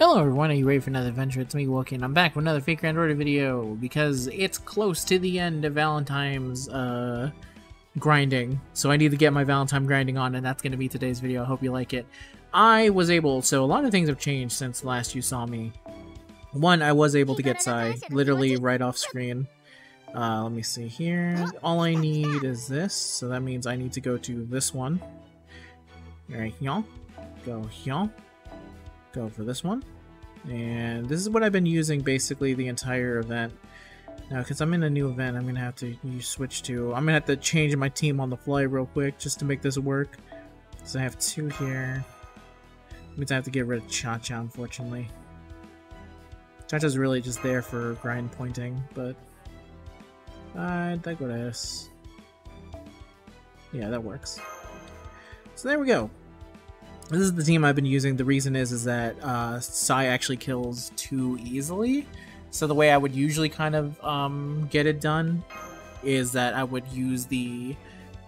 Hello everyone, are you ready for another adventure? It's me, Wokey. I'm back with another Fake Android video because it's close to the end of Valentine's uh, grinding. So I need to get my Valentine grinding on and that's going to be today's video. I hope you like it. I was able, so a lot of things have changed since last you saw me. One, I was able to get Sai, literally right off screen. Uh, let me see here. All I need is this, so that means I need to go to this one. Right here. Go here go for this one. And this is what I've been using basically the entire event. Now, because I'm in a new event, I'm going to have to switch to... I'm going to have to change my team on the fly real quick just to make this work. So I have two here. Means I have to get rid of Cha-Cha, unfortunately. Cha-Cha's really just there for grind pointing, but... I digress. Yeah, that works. So there we go. This is the team I've been using. The reason is is that uh, Sai actually kills too easily. So the way I would usually kind of um, get it done is that I would use the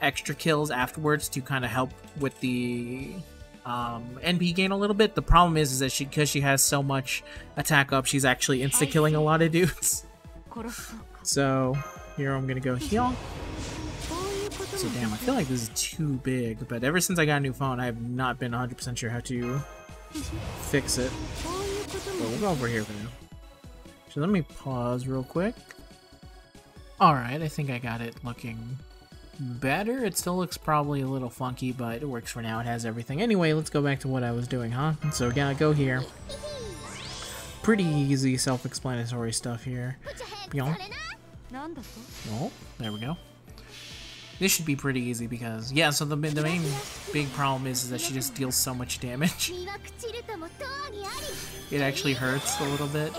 extra kills afterwards to kind of help with the um, NP gain a little bit. The problem is, is that she because she has so much attack up, she's actually insta killing a lot of dudes. so here I'm gonna go heal. So damn, I feel like this is too big, but ever since I got a new phone, I have not been 100% sure how to fix it. But we'll go over here for now. So let me pause real quick. Alright, I think I got it looking better. It still looks probably a little funky, but it works for now. It has everything. Anyway, let's go back to what I was doing, huh? So yeah, go here. Pretty easy, self-explanatory stuff here. Oh, there we go. This should be pretty easy because, yeah, so the, the main big problem is, is that she just deals so much damage. It actually hurts a little bit.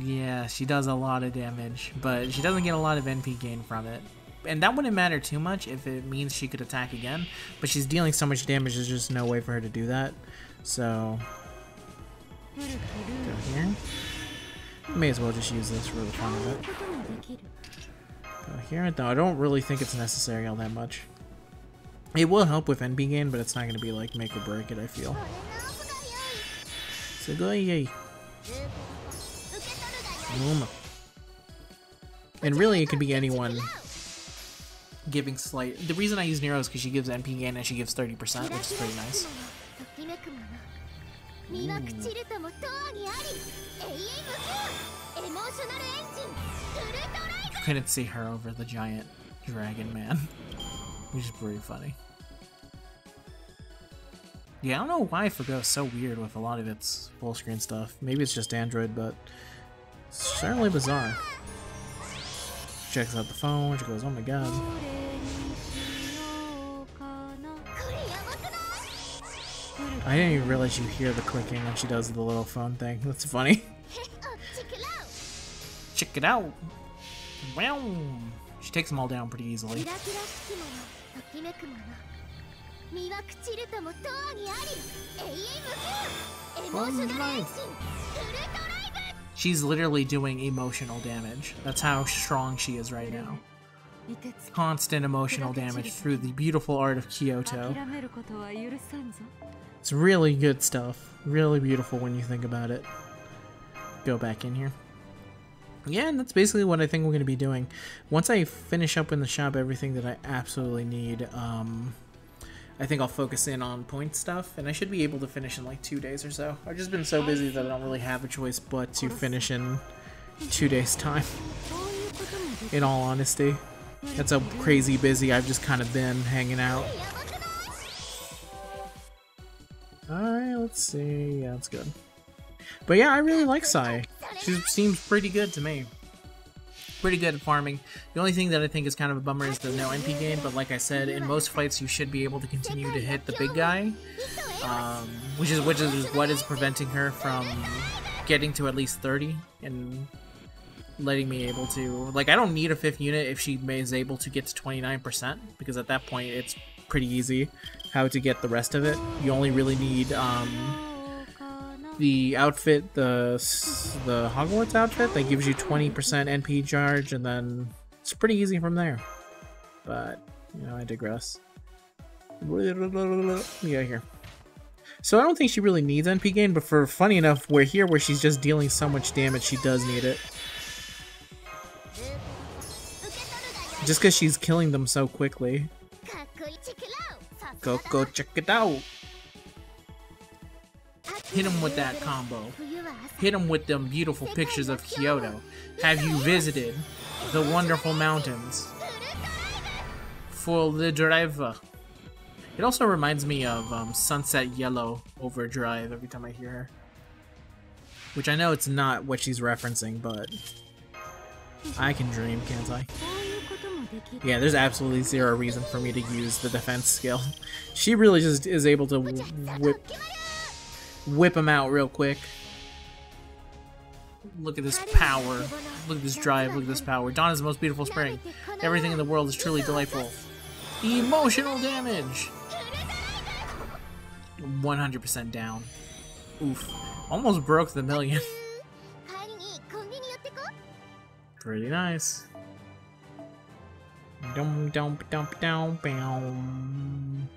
Yeah, she does a lot of damage, but she doesn't get a lot of NP gain from it. And that wouldn't matter too much if it means she could attack again, but she's dealing so much damage, there's just no way for her to do that. So, go here. May as well just use this for the fun of it. Here, though, I don't really think it's necessary all that much. It will help with NP gain, but it's not going to be like make or break it, I feel. Sugoye. Boom. And really, it could be anyone giving slight... The reason I use Nero is because she gives NP gain and she gives 30%, which is pretty nice. Hmm. Couldn't see her over the giant dragon man, which is pretty funny. Yeah, I don't know why Forgo is so weird with a lot of its full screen stuff. Maybe it's just Android, but it's certainly bizarre. She checks out the phone, she goes, oh my god. I didn't even realize you hear the clicking when she does the little phone thing. That's funny. Oh, check it out! Wow. She takes them all down pretty easily. She's literally doing emotional damage. That's how strong she is right now. Constant emotional damage through the beautiful art of Kyoto. It's really good stuff. Really beautiful when you think about it. Go back in here yeah, and that's basically what I think we're going to be doing. Once I finish up in the shop everything that I absolutely need, um, I think I'll focus in on point stuff, and I should be able to finish in like two days or so. I've just been so busy that I don't really have a choice but to finish in two days' time, in all honesty. That's how crazy busy I've just kind of been hanging out. Alright, let's see. Yeah, that's good. But yeah, I really like Sai. She seems pretty good to me. Pretty good at farming. The only thing that I think is kind of a bummer is the no NP gain, but like I said, in most fights you should be able to continue to hit the big guy, um, which is which is what is preventing her from getting to at least 30 and letting me able to like I don't need a fifth unit if she is able to get to 29% because at that point it's pretty easy how to get the rest of it. You only really need um, the outfit, the the Hogwarts outfit, that gives you 20% NP charge, and then it's pretty easy from there. But, you know, I digress. Yeah, here. So I don't think she really needs NP gain, but for funny enough, we're here where she's just dealing so much damage, she does need it. Just because she's killing them so quickly. Go, go check it out. Hit him with that combo. Hit him with them beautiful pictures of Kyoto. Have you visited the wonderful mountains? For the driver. It also reminds me of um, Sunlight Yellow Overdrive every time I hear her. Which I know it's not what she's referencing, but I can dream, can't I? Yeah, there's absolutely zero reason for me to use the defense skill. She really just is able to whip whip him out real quick. Look at this power. Look at this drive. Look at this power. Dawn is the most beautiful spring. Everything in the world is truly delightful. Emotional damage! 100% down. Oof. Almost broke the million. Pretty nice. Dum dum dum dum bam.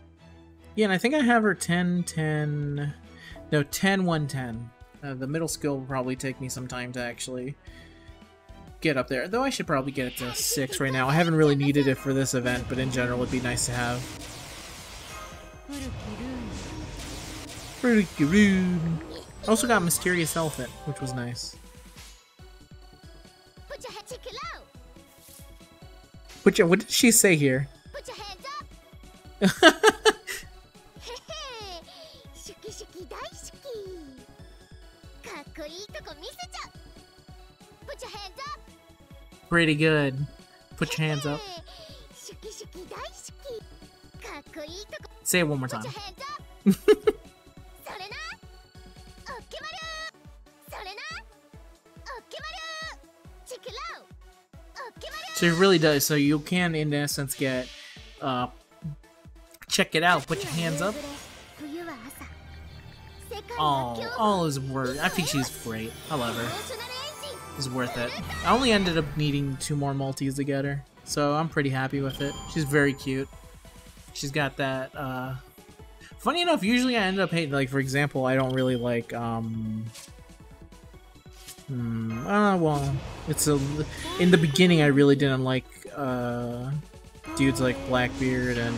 Yeah, and I think I have her 10 10 no 10 1 10. Uh, the middle skill will probably take me some time to actually get up there. Though I should probably get it to 6 right now. I haven't really needed it for this event, but in general it'd be nice to have. Also got Mysterious Elephant, which was nice. Put your, what did she say here? Pretty good. Put your hands up. Say it one more time. so it really does. So you can, in essence, get uh, check it out. Put your hands up. Oh, all is worth. I think she's great. I love her was worth it. I only ended up needing two more multis to get her, so I'm pretty happy with it. She's very cute. She's got that, uh... Funny enough, usually I end up hating, like, for example, I don't really like, um... Hmm, uh, well, it's a... In the beginning, I really didn't like, uh... Dudes like Blackbeard and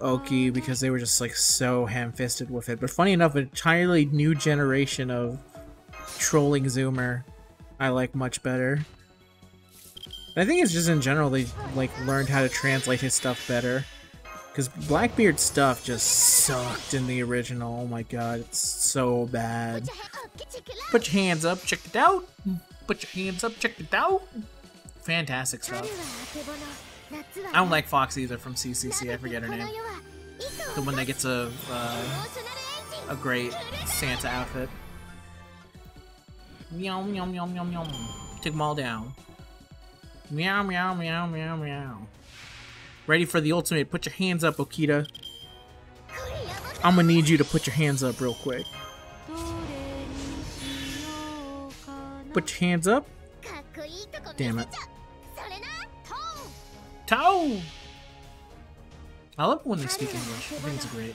Oki because they were just, like, so ham-fisted with it. But funny enough, an entirely new generation of trolling Zoomer I like much better. I think it's just in general they like learned how to translate his stuff better. Because Blackbeard's stuff just sucked in the original. Oh my god, it's so bad. Put your hands up, check it out. Put your hands up, check it out. Fantastic stuff. I don't like Fox either from CCC, I forget her name. The one that gets a, uh, a great Santa outfit. Meow, meow, meow, meow, meow. Take them all down. Meow, meow, meow, meow, meow. Ready for the ultimate. Put your hands up, Okita. I'm gonna need you to put your hands up real quick. Put your hands up. Damn it. Tao! I love when they speak English. I think it's great.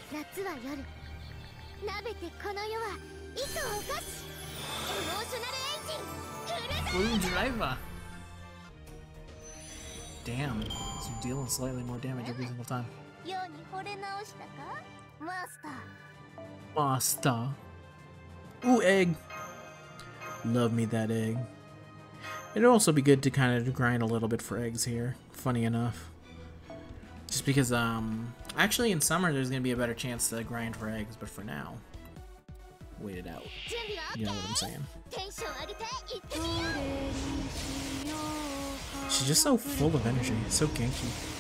Blue driver. Damn, so dealing slightly more damage every single time. Master. Ooh, egg. Love me that egg. It'd also be good to kind of grind a little bit for eggs here, funny enough. Just because, um, actually in summer there's going to be a better chance to grind for eggs, but for now, wait it out. You know what I'm saying? She's just so full of energy, so ganky.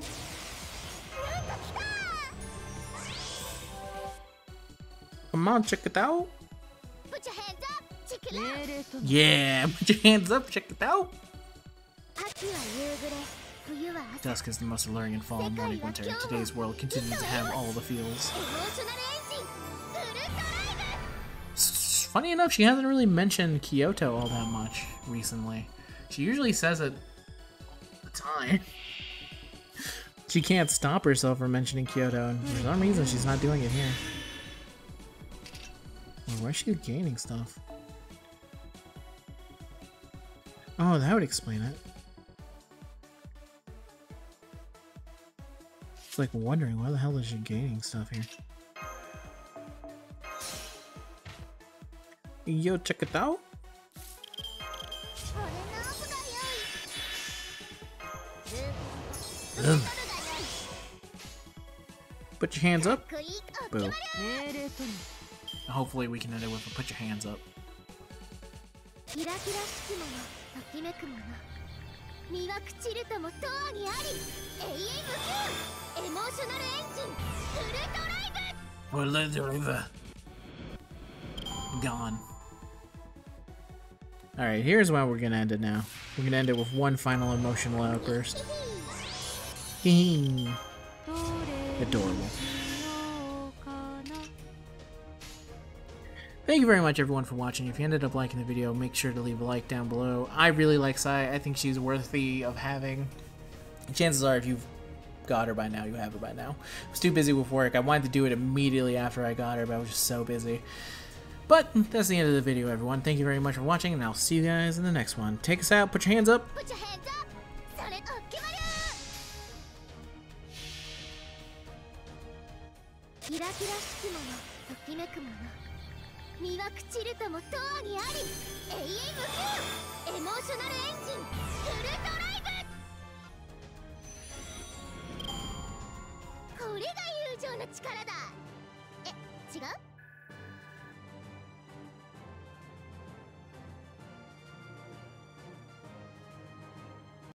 Come on, check it out. Put your hands up, check it out. Yeah, put your hands up, check Dusk is the most alluring in fall and morning winter. Today's world continues to have all the feels. Funny enough, she hasn't really mentioned Kyoto all that much recently. She usually says it all the time. she can't stop herself from mentioning Kyoto, and for some reason she's not doing it here. Why is she gaining stuff? Oh, that would explain it. It's like wondering why the hell is she gaining stuff here. Yo, check it out. Ugh. Put your hands up. Boo. Hopefully we can end it with a put your hands up. キラキラしきものときめくもの身は朽ちるともとわにあり永遠無休エモーショナルエンジンウルトライブ We're literally gone. Alright, here's why we're gonna end it now. We're gonna end it with one final emotional outburst. Adorable. Thank you very much everyone for watching. If you ended up liking the video, make sure to leave a like down below. I really like Sai. I think she's worthy of having. Chances are if you've got her by now, you have her by now. I was too busy with work. I wanted to do it immediately after I got her, but I was just so busy. But that's the end of the video, everyone. Thank you very much for watching, and I'll see you guys in the next one. Take us out. Put your hands up. Put your hands up それと決まるキラキラしきものときめくもの 身は朽ちるとも永遠にあり永遠無休エモーショナルエンジンフルトライブ。これが友情の力だ。え違う？